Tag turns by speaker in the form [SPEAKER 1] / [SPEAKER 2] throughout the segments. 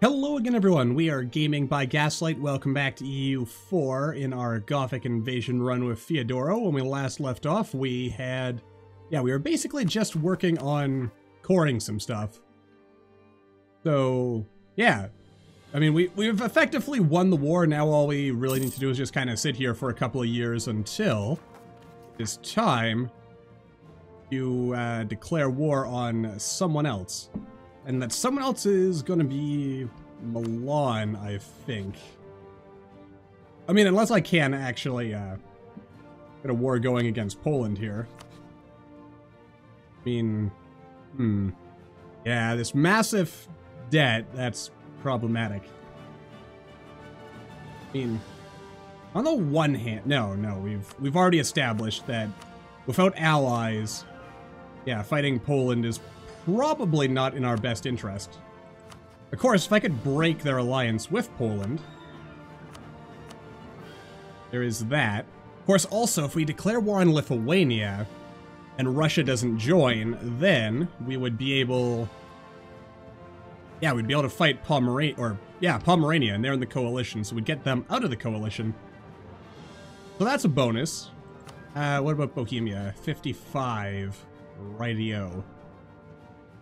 [SPEAKER 1] Hello again everyone, we are Gaming by Gaslight. Welcome back to EU4 in our Gothic invasion run with Theodoro. When we last left off, we had... Yeah, we were basically just working on coring some stuff. So, yeah. I mean, we, we've effectively won the war, now all we really need to do is just kind of sit here for a couple of years until it's time to uh, declare war on someone else. And that someone else is going to be Milan, I think. I mean, unless I can actually uh, get a war going against Poland here. I mean, hmm. Yeah, this massive debt, that's problematic. I mean, on the one hand, no, no, we've we've already established that without allies, yeah, fighting Poland is probably not in our best interest. Of course, if I could break their alliance with Poland, there is that. Of course, also, if we declare war on Lithuania, and Russia doesn't join, then we would be able... Yeah, we'd be able to fight Pomerania, or, yeah, Pomerania, and they're in the coalition, so we'd get them out of the coalition. So that's a bonus. Uh, what about Bohemia? 55. Radio.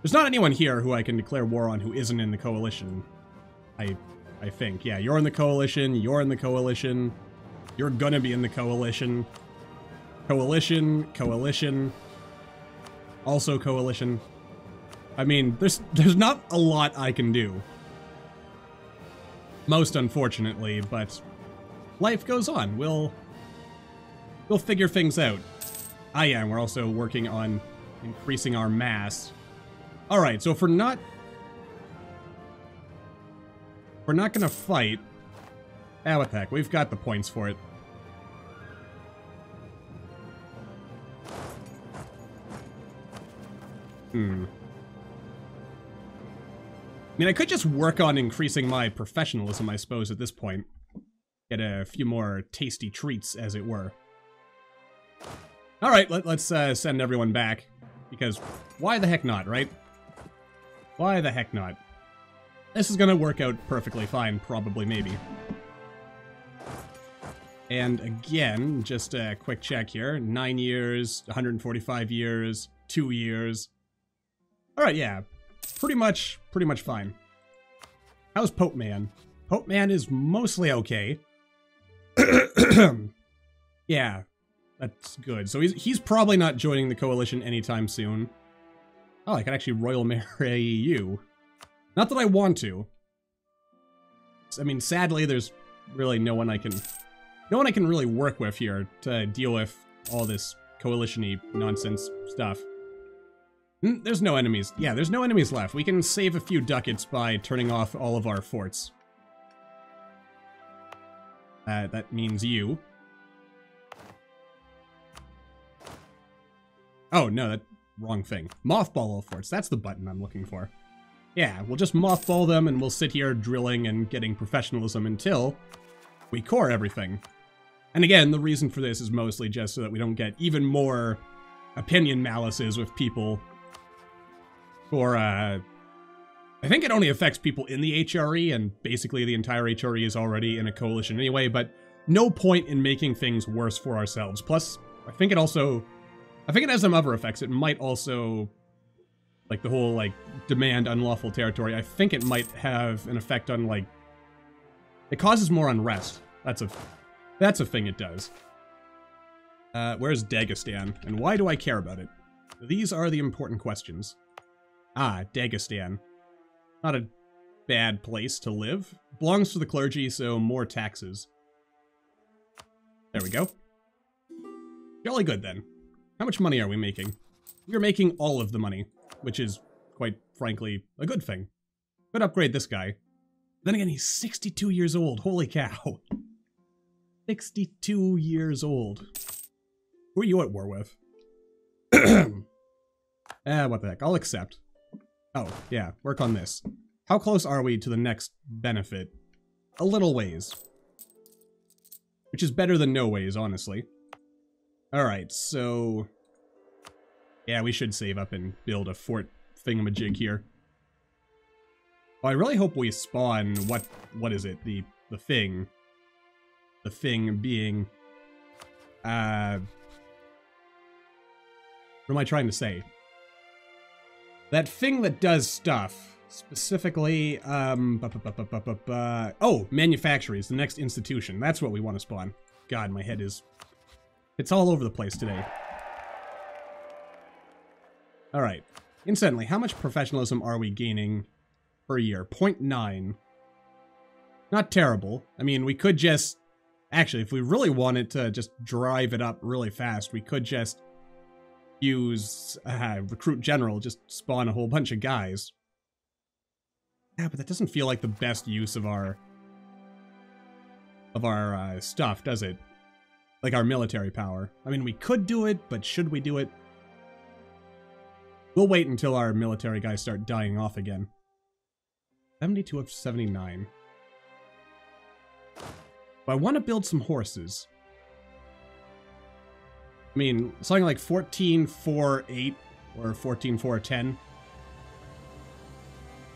[SPEAKER 1] There's not anyone here who I can declare war on who isn't in the coalition. I I think. Yeah, you're in the coalition, you're in the coalition, you're gonna be in the coalition. Coalition, coalition, also coalition. I mean, there's there's not a lot I can do. Most unfortunately, but life goes on. We'll we'll figure things out. Ah yeah, and we're also working on increasing our mass Alright, so if we're not... We're not gonna fight... Ah, what the heck, we've got the points for it. Hmm. I mean, I could just work on increasing my professionalism, I suppose, at this point. Get a few more tasty treats, as it were. Alright, let, us uh, send everyone back. Because why the heck not, right? Why the heck not? This is gonna work out perfectly fine, probably, maybe. And again, just a quick check here. 9 years, 145 years, 2 years. Alright, yeah. Pretty much, pretty much fine. How's Pope Man? Pope Man is mostly okay. yeah, that's good. So he's, he's probably not joining the coalition anytime soon. Oh, I can actually royal marry you. Not that I want to. I mean, sadly, there's really no one I can... No one I can really work with here to deal with all this coalition-y nonsense stuff. Hmm, there's no enemies. Yeah, there's no enemies left. We can save a few ducats by turning off all of our forts. Uh, that means you. Oh, no, that Wrong thing. Mothball all forts. That's the button I'm looking for. Yeah, we'll just mothball them and we'll sit here drilling and getting professionalism until we core everything. And again, the reason for this is mostly just so that we don't get even more opinion maluses with people for, uh... I think it only affects people in the HRE, and basically the entire HRE is already in a coalition anyway, but no point in making things worse for ourselves. Plus, I think it also I think it has some other effects. It might also, like the whole like demand unlawful territory. I think it might have an effect on like, it causes more unrest. That's a, that's a thing it does. Uh, where's Dagestan, and why do I care about it? These are the important questions. Ah, Dagestan. Not a bad place to live. Belongs to the clergy, so more taxes. There we go. Jolly good then. How much money are we making? We're making all of the money, which is, quite frankly, a good thing. Could upgrade this guy. Then again, he's 62 years old. Holy cow. 62 years old. Who are you at war with? ah, what the heck. I'll accept. Oh, yeah, work on this. How close are we to the next benefit? A little ways. Which is better than no ways, honestly. Alright, so... Yeah, we should save up and build a fort thingamajig here. Oh, I really hope we spawn what what is it? The the thing. The thing being uh what am I trying to say? That thing that does stuff. Specifically, um, bu- bu- bu- oh, manufactories, the next institution. That's what we want to spawn. God, my head is, it's all over the place today. All right. Incidentally, how much professionalism are we gaining per year? 0.9. Not terrible. I mean, we could just, actually, if we really wanted to just drive it up really fast, we could just use uh, recruit general, just spawn a whole bunch of guys. Yeah, but that doesn't feel like the best use of our of our uh, stuff, does it? Like our military power. I mean, we could do it, but should we do it? We'll wait until our military guys start dying off again. 72 of 79. But I want to build some horses. I mean, something like 14, 4, 8, or 14, 4, 10.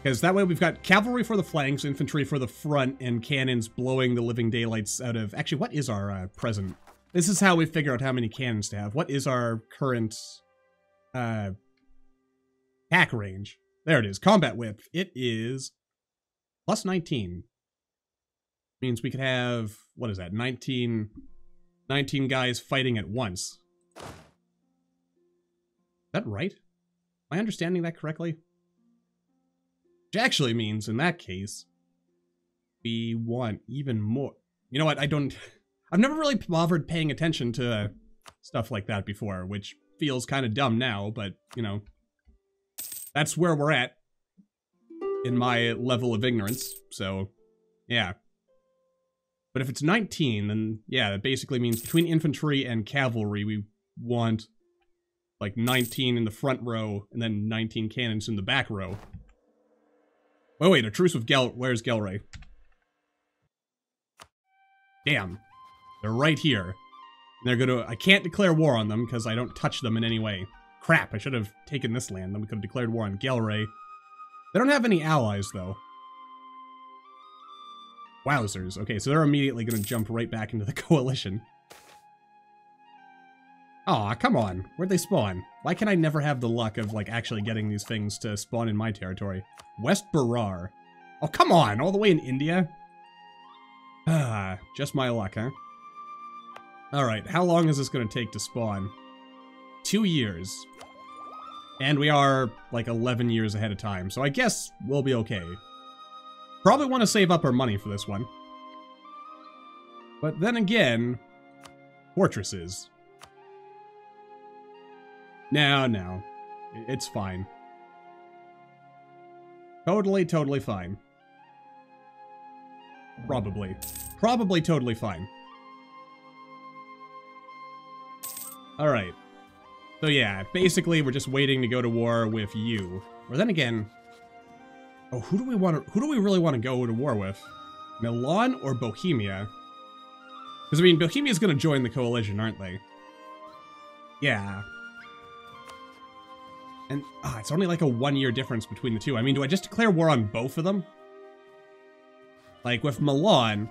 [SPEAKER 1] Because that way we've got cavalry for the flanks, infantry for the front, and cannons blowing the living daylights out of... Actually, what is our uh, present? This is how we figure out how many cannons to have. What is our current uh, attack range? There it is. Combat width. It is plus 19. Means we could have, what is that, 19, 19 guys fighting at once. Is that right? Am I understanding that correctly? Which actually means, in that case, we want even more. You know what? I don't. I've never really bothered paying attention to stuff like that before, which feels kind of dumb now, but, you know, that's where we're at in my level of ignorance, so, yeah. But if it's 19, then, yeah, that basically means between infantry and cavalry, we want, like, 19 in the front row, and then 19 cannons in the back row. Wait, wait, a truce with Gel- where's Gelre? Damn. They're right here. And they're gonna- I can't declare war on them because I don't touch them in any way. Crap, I should have taken this land, then we could have declared war on Gelre. They don't have any allies, though. Wowzers. Okay, so they're immediately gonna jump right back into the coalition. Aw, come on. Where'd they spawn? Why can I never have the luck of, like, actually getting these things to spawn in my territory? West Berar. Oh, come on! All the way in India? Ah, just my luck, huh? Alright, how long is this gonna take to spawn? Two years. And we are, like, 11 years ahead of time, so I guess we'll be okay. Probably want to save up our money for this one. But then again, fortresses. No, no. It's fine. Totally, totally fine. Probably. Probably totally fine. Alright. So yeah, basically we're just waiting to go to war with you. Or then again... Oh, who do we want to... Who do we really want to go to war with? Milan or Bohemia? Because, I mean, Bohemia's going to join the coalition, aren't they? Yeah. And, ah, it's only like a one-year difference between the two. I mean, do I just declare war on both of them? Like, with Milan...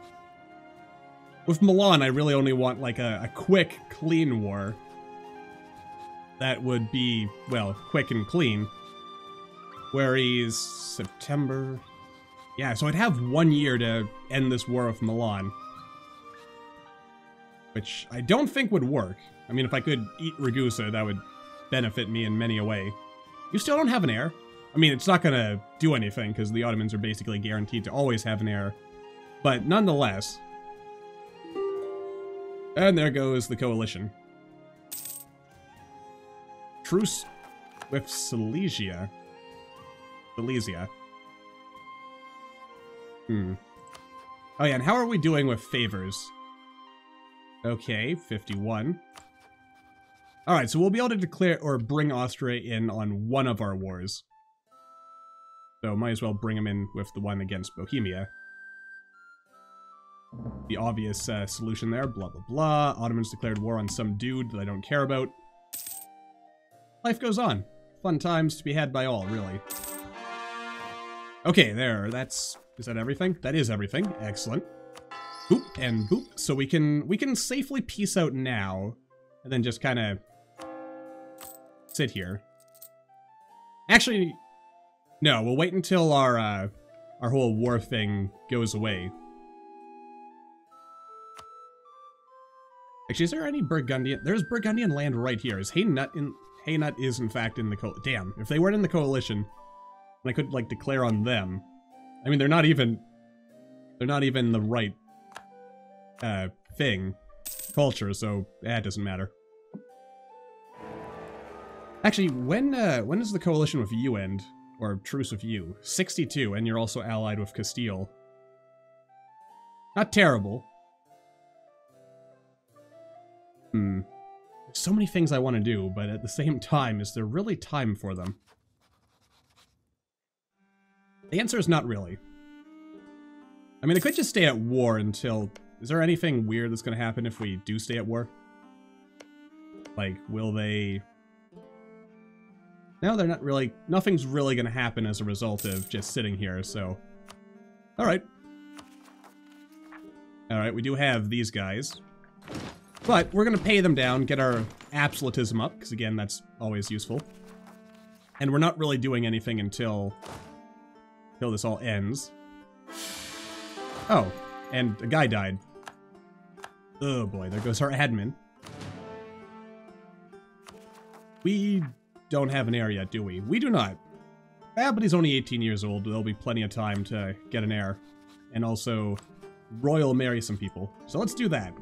[SPEAKER 1] With Milan, I really only want, like, a, a quick, clean war. That would be, well, quick and clean. Where he's September... Yeah, so I'd have one year to end this war with Milan. Which I don't think would work. I mean, if I could eat Ragusa, that would benefit me in many a way. You still don't have an heir. I mean, it's not gonna do anything, because the Ottomans are basically guaranteed to always have an heir. But nonetheless... And there goes the coalition. Truce with Silesia. Silesia. Hmm. Oh yeah, and how are we doing with favors? Okay, 51. Alright, so we'll be able to declare or bring Austria in on one of our wars. So might as well bring him in with the one against Bohemia. The obvious uh, solution there, blah blah blah. Ottomans declared war on some dude that I don't care about. Life goes on. Fun times to be had by all, really. Okay, there. That's is that everything? That is everything. Excellent. Boop and boop. So we can we can safely peace out now, and then just kind of sit here. Actually, no. We'll wait until our uh, our whole war thing goes away. Actually, is there any Burgundian? There's Burgundian land right here. Is Hainaut in? Hainaut is in fact in the. Damn, if they weren't in the coalition, I could like declare on them. I mean, they're not even. They're not even the right uh, thing, culture. So that doesn't matter. Actually, when uh, when does the coalition with you end? Or truce with you? 62, and you're also allied with Castile. Not terrible. Hmm. So many things I want to do, but at the same time, is there really time for them? The answer is not really. I mean, I could just stay at war until... Is there anything weird that's going to happen if we do stay at war? Like, will they... No, they're not really... Nothing's really going to happen as a result of just sitting here, so... Alright. Alright, we do have these guys. But we're to pay them down, get our absolutism up, because again, that's always useful. And we're not really doing anything until... Until this all ends. Oh, and a guy died. Oh boy, there goes our admin. We don't have an heir yet, do we? We do not. Ah, but he's only 18 years old. There'll be plenty of time to get an heir. And also, royal marry some people. So let's do that.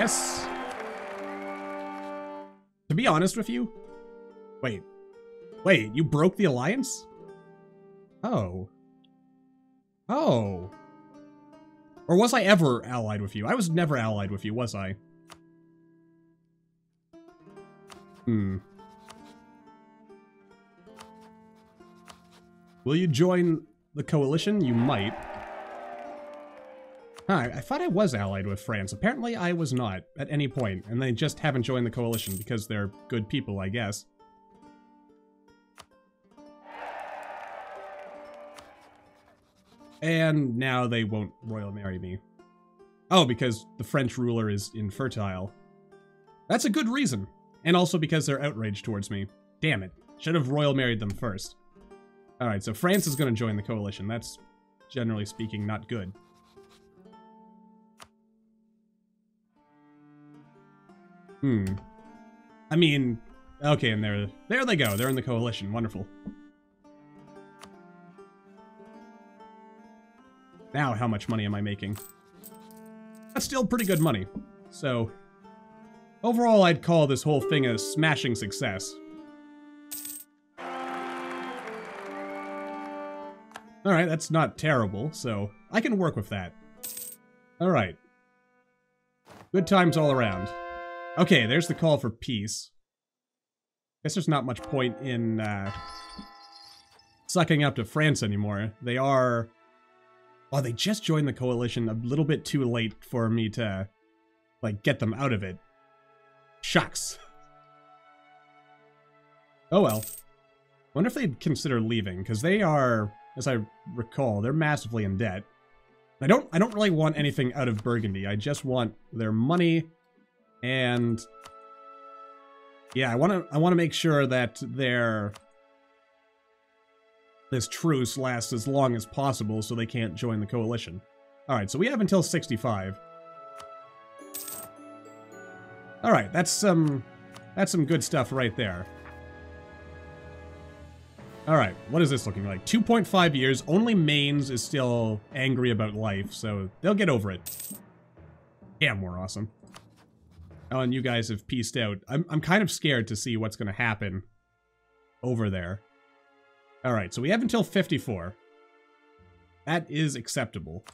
[SPEAKER 1] Yes. To be honest with you... Wait. Wait, you broke the alliance? Oh. Oh. Or was I ever allied with you? I was never allied with you, was I? Hmm. Will you join the coalition? You might. Huh, I thought I was allied with France. Apparently I was not at any point, and they just haven't joined the coalition because they're good people, I guess. And now they won't royal marry me. Oh, because the French ruler is infertile. That's a good reason. And also because they're outraged towards me. Damn it. Should have royal married them first. Alright, so France is going to join the coalition. That's, generally speaking, not good. Hmm. I mean, okay, and there, there they go. They're in the coalition. Wonderful. Now, how much money am I making? That's still pretty good money. So, overall, I'd call this whole thing a smashing success. Alright, that's not terrible, so I can work with that. Alright. Good times all around. Okay, there's the call for peace. Guess there's not much point in uh, sucking up to France anymore. They are... Well, they just joined the coalition a little bit too late for me to, like, get them out of it. Shucks. Oh well. Wonder if they'd consider leaving, because they are, as I recall, they're massively in debt. I don't I don't really want anything out of Burgundy. I just want their money and yeah, I want to I want to make sure that their this truce lasts as long as possible so they can't join the coalition. All right, so we have until 65. All right, that's some that's some good stuff right there. All right, what is this looking like? 2.5 years. Only Mainz is still angry about life, so they'll get over it. Damn, we're awesome. And you guys have peaced out. I'm, I'm kind of scared to see what's going to happen over there. All right, so we have until 54. That is acceptable.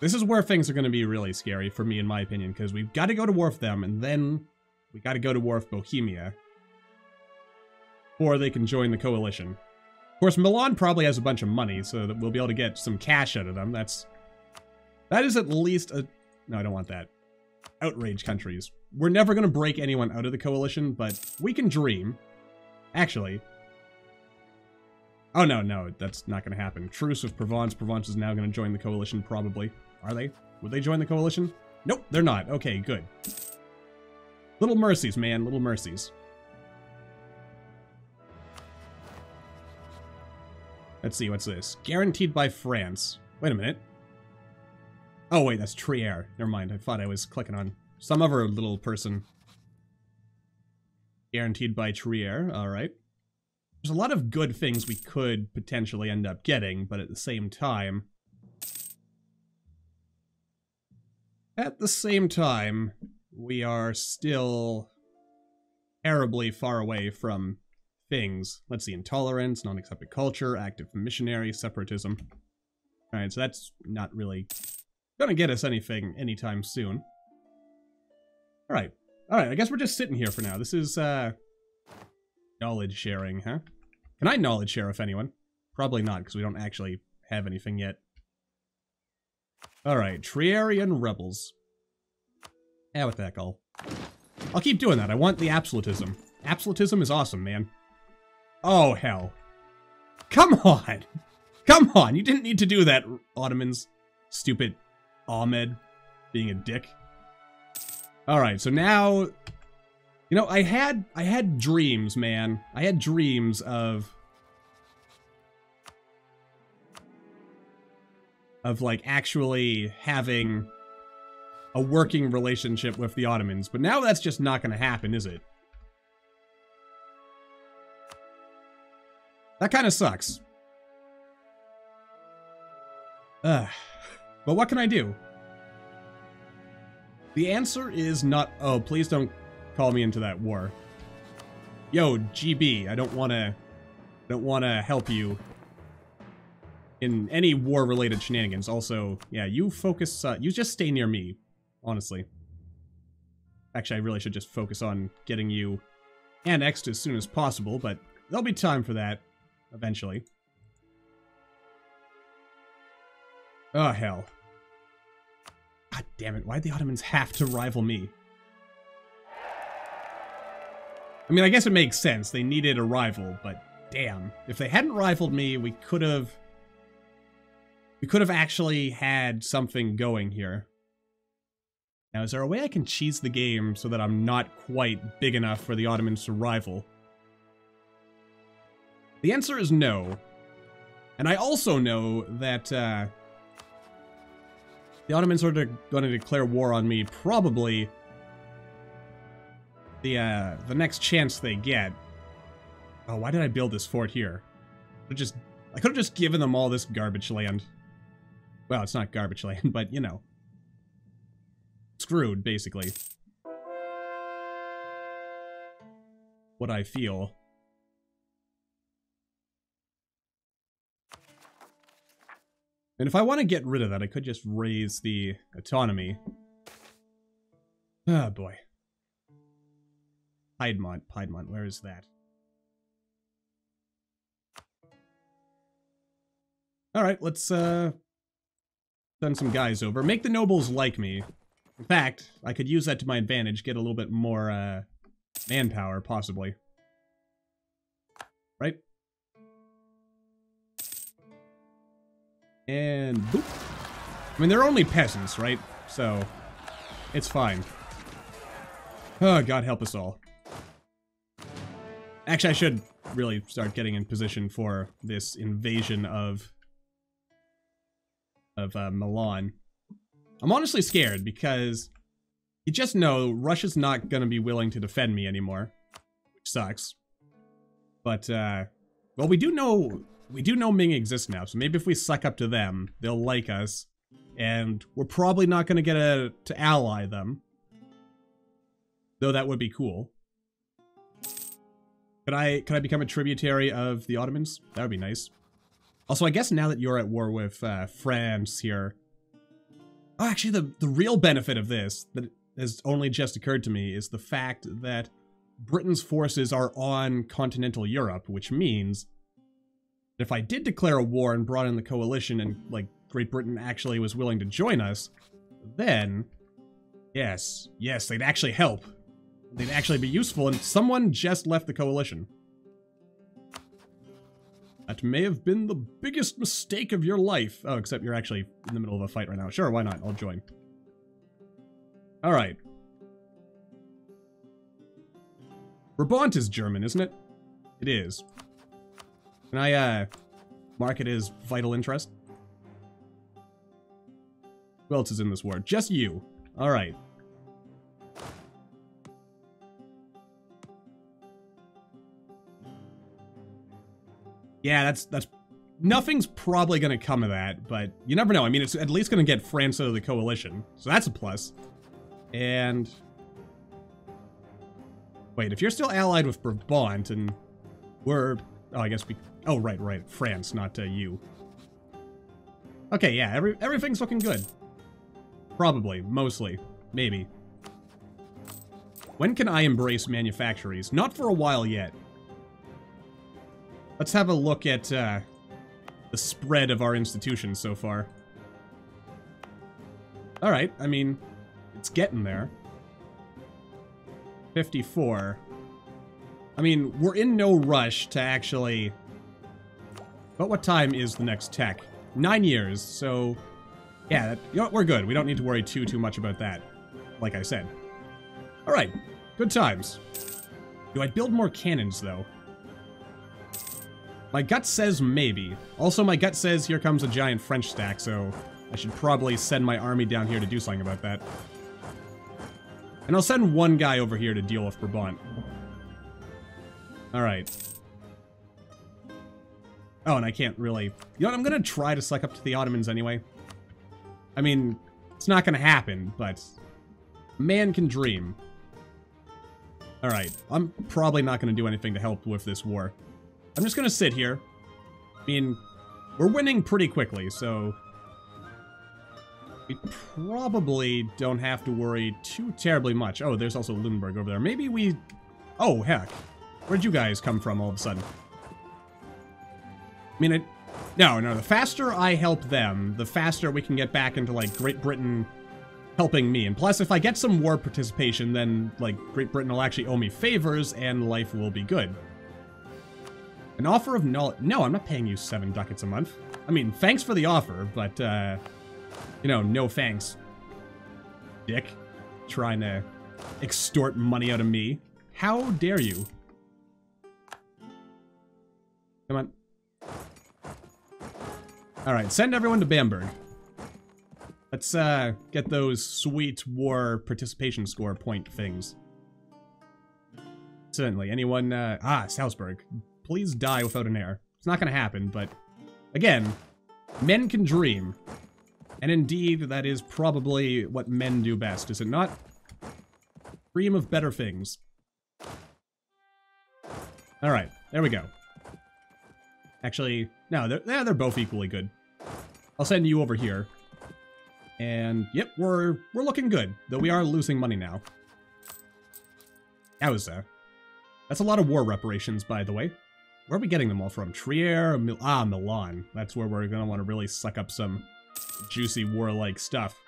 [SPEAKER 1] This is where things are going to be really scary for me, in my opinion, because we've got to go to war with them, and then we got to go to war with Bohemia. Or they can join the coalition. Of course, Milan probably has a bunch of money, so that we'll be able to get some cash out of them. That's... That is at least a... No, I don't want that outrage countries. We're never going to break anyone out of the coalition, but we can dream. Actually, Oh, no, no, that's not going to happen. Truce with Provence. Provence is now going to join the coalition, probably. Are they? Would they join the coalition? Nope, they're not. Okay, good. Little mercies, man. Little mercies. Let's see, what's this? Guaranteed by France. Wait a minute. Oh, wait, that's Trier. Never mind, I thought I was clicking on some other little person. Guaranteed by Trier, alright. There's a lot of good things we could potentially end up getting, but at the same time... At the same time, we are still terribly far away from things. Let's see, intolerance, non-accepted culture, active missionary, separatism. Alright, so that's not really gonna get us anything anytime soon. Alright. Alright, I guess we're just sitting here for now. This is, uh... Knowledge sharing, huh? Can I knowledge share if anyone? Probably not, because we don't actually have anything yet. Alright, Triarian Rebels. Yeah, the heck, I'll... I'll keep doing that. I want the absolutism. Absolutism is awesome, man. Oh, hell. Come on! Come on! You didn't need to do that, Ottomans. Stupid Ahmed being a dick. Alright, so now... You know, I had I had dreams, man. I had dreams of of like actually having a working relationship with the Ottomans, but now that's just not going to happen, is it? That kind of sucks. Ugh. But what can I do? The answer is not- oh, please don't call me into that war. Yo, GB, I don't wanna- don't wanna help you in any war-related shenanigans. Also, yeah, you focus- uh, you just stay near me, honestly. Actually, I really should just focus on getting you annexed as soon as possible, but there'll be time for that eventually. Oh, hell. God damn it, why'd the Ottomans have to rival me? I mean, I guess it makes sense. They needed a rival, but damn. If they hadn't rivaled me, we could have... We could have actually had something going here. Now, is there a way I can cheese the game so that I'm not quite big enough for the Ottomans to rival? The answer is no. And I also know that uh, the Ottomans are going to declare war on me probably the uh, the next chance they get. Oh, why did I build this fort here? I just I could have just given them all this garbage land. Well, it's not garbage land, but you know. Screwed, basically. What I feel. And if I want to get rid of that, I could just raise the autonomy. Oh boy. Piedmont, Piedmont, where is that? Alright, let's uh send some guys over. Make the nobles like me. In fact, I could use that to my advantage, get a little bit more uh manpower, possibly. Right? And boop. I mean, they're only peasants, right? So, it's fine. Oh, God help us all. Actually, I should really start getting in position for this invasion of of uh, Milan. I'm honestly scared because you just know Russia's not going to be willing to defend me anymore, which sucks. But, uh, well, we do know we do know Ming exists now, so maybe if we suck up to them, they'll like us. And we're probably not going to get a, to ally them. Though that would be cool. Could I, could I become a tributary of the Ottomans? That would be nice. Also, I guess now that you're at war with uh, France here... Oh, actually, the, the real benefit of this, that has only just occurred to me, is the fact that Britain's forces are on continental Europe, which means if I did declare a war and brought in the coalition and, like, Great Britain actually was willing to join us, then, yes, yes, they'd actually help. They'd actually be useful, and someone just left the coalition. That may have been the biggest mistake of your life. Oh, except you're actually in the middle of a fight right now. Sure, why not? I'll join. Alright. Brabant is German, isn't it? It is. Can I, uh, mark it as vital interest? Who else is in this war? Just you. Alright. Yeah, that's that's nothing's probably going to come of that, but you never know. I mean, it's at least going to get France out of the coalition, so that's a plus. And wait, if you're still allied with Brabant and we're oh, I guess we oh right, right, France, not uh, you. Okay, yeah, every everything's looking good. Probably, mostly, maybe. When can I embrace manufactories? Not for a while yet. Let's have a look at uh, the spread of our institutions so far. Alright, I mean, it's getting there. 54. I mean, we're in no rush to actually... But what time is the next tech? Nine years, so... Yeah, you know we're good. We don't need to worry too, too much about that. Like I said. Alright, good times. Do I build more cannons, though? My gut says maybe. Also, my gut says here comes a giant French stack, so I should probably send my army down here to do something about that. And I'll send one guy over here to deal with Brabant. Alright. Oh, and I can't really... You know what, I'm gonna try to suck up to the Ottomans anyway. I mean, it's not gonna happen, but... Man can dream. Alright, I'm probably not gonna do anything to help with this war. I'm just gonna sit here. I mean, we're winning pretty quickly, so... We probably don't have to worry too terribly much. Oh, there's also Lunenburg over there. Maybe we... Oh, heck. Where'd you guys come from all of a sudden? I mean, it... No, no, the faster I help them, the faster we can get back into, like, Great Britain helping me. And plus, if I get some war participation, then, like, Great Britain will actually owe me favors, and life will be good. An offer of no- No, I'm not paying you seven ducats a month. I mean, thanks for the offer, but, uh, you know, no thanks. Dick. Trying to extort money out of me. How dare you? Come on. Alright, send everyone to Bamberg. Let's, uh, get those sweet war participation score point things. Certainly. Anyone, uh, ah, Salzburg please die without an heir. It's not gonna happen, but again, men can dream. And indeed, that is probably what men do best, is it not? Dream of better things. Alright, there we go. Actually, no, they're, yeah, they're both equally good. I'll send you over here. And, yep, we're, we're looking good, though we are losing money now. Yowza. That's a lot of war reparations, by the way. Where are we getting them all from? Trier? Mil ah, Milan. That's where we're going to want to really suck up some juicy warlike stuff.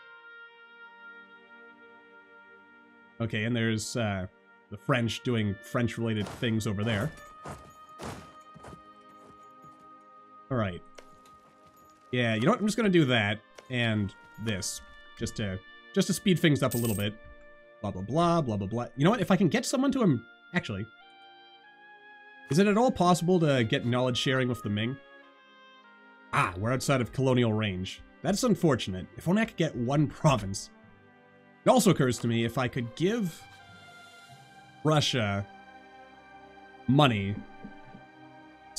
[SPEAKER 1] Okay, and there's uh, the French doing French-related things over there. Alright. Yeah, you know what? I'm just to do that and this. Just to, just to speed things up a little bit. Blah, blah, blah, blah, blah, blah. You know what? If I can get someone to him... Actually, is it at all possible to get knowledge sharing with the Ming? Ah, we're outside of colonial range. That's unfortunate. If only I could get one province. It also occurs to me if I could give Russia money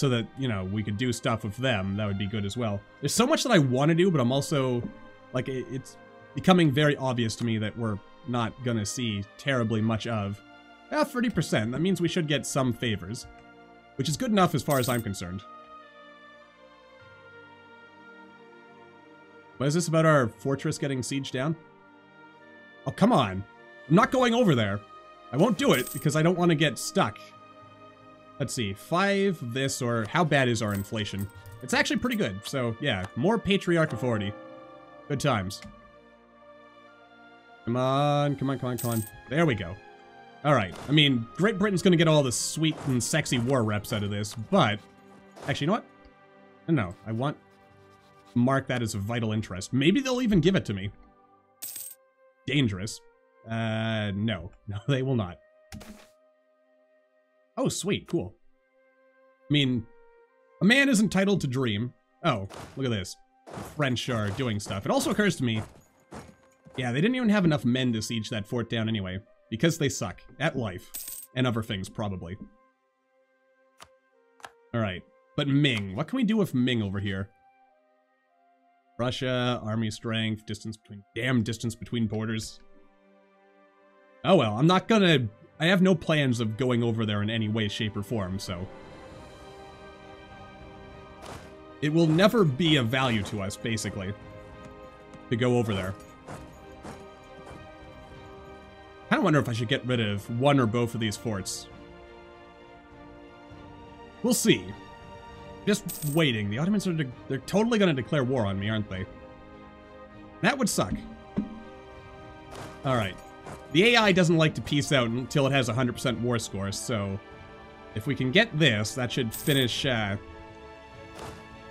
[SPEAKER 1] so that, you know, we could do stuff with them, that would be good as well. There's so much that I want to do, but I'm also, like, it's becoming very obvious to me that we're not gonna see terribly much of. Yeah, 30%. That means we should get some favors. Which is good enough as far as I'm concerned. What is this about our fortress getting sieged down? Oh, come on. I'm not going over there. I won't do it because I don't want to get stuck. Let's see, five, this, or how bad is our inflation? It's actually pretty good, so yeah, more Patriarch authority. Good times. Come on, come on, come on, come on. There we go. Alright, I mean, Great Britain's gonna get all the sweet and sexy war reps out of this, but... Actually, you know what? No, I want mark that as a vital interest. Maybe they'll even give it to me. Dangerous. Uh, no. No, they will not. Oh, sweet. Cool. I mean, a man is entitled to dream. Oh, look at this. French are doing stuff. It also occurs to me, yeah, they didn't even have enough men to siege that fort down anyway, because they suck at life and other things, probably. All right, but Ming, what can we do with Ming over here? Russia, army strength, distance between, damn distance between borders. Oh well, I'm not gonna, I have no plans of going over there in any way, shape, or form, so. It will never be of value to us, basically, to go over there. I wonder if I should get rid of one or both of these forts. We'll see. Just waiting. The Ottomans are they're totally going to declare war on me, aren't they? That would suck. All right. The AI doesn't like to peace out until it has 100% war score, so if we can get this, that should finish uh,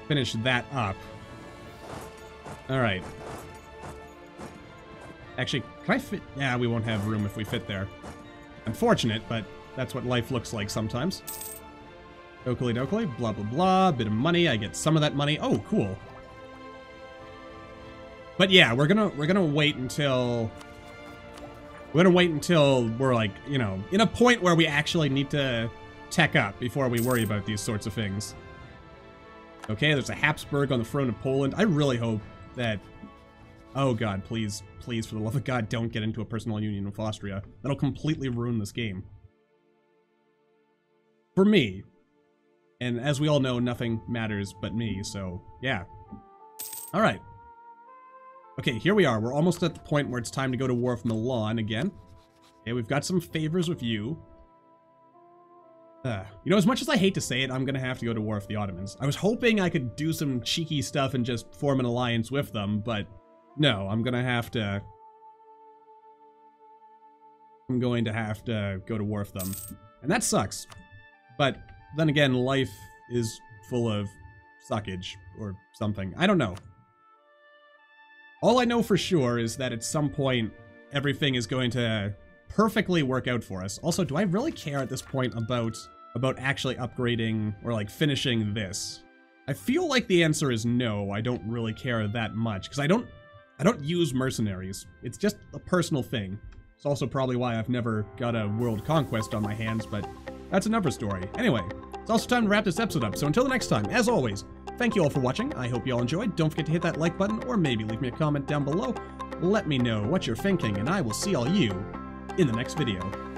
[SPEAKER 1] finish that up. All right. Actually, can I fit? Yeah, we won't have room if we fit there. Unfortunate, but that's what life looks like sometimes. Oakley dokley, blah blah blah, bit of money, I get some of that money. Oh, cool. But yeah, we're gonna we're gonna wait until we're gonna wait until we're like, you know, in a point where we actually need to tech up before we worry about these sorts of things. Okay, there's a Habsburg on the throne of Poland. I really hope that... Oh god, please, please, for the love of god, don't get into a personal union with Austria. That'll completely ruin this game. For me. And as we all know, nothing matters but me, so yeah. Alright. Okay, here we are. We're almost at the point where it's time to go to war with Milan again. Okay, we've got some favors with you. Uh, you know, as much as I hate to say it, I'm gonna have to go to war with the Ottomans. I was hoping I could do some cheeky stuff and just form an alliance with them, but no, I'm gonna have to... I'm going to have to go to war with them. And that sucks. But then again, life is full of suckage or something. I don't know. All I know for sure is that at some point, everything is going to perfectly work out for us. Also, do I really care at this point about about actually upgrading or like finishing this? I feel like the answer is no. I don't really care that much because I don't I don't use mercenaries. It's just a personal thing. It's also probably why I've never got a world conquest on my hands, but that's another story. Anyway, it's also time to wrap this episode up. So until the next time, as always, thank you all for watching. I hope you all enjoyed. Don't forget to hit that like button or maybe leave me a comment down below. Let me know what you're thinking, and I will see all you in the next video.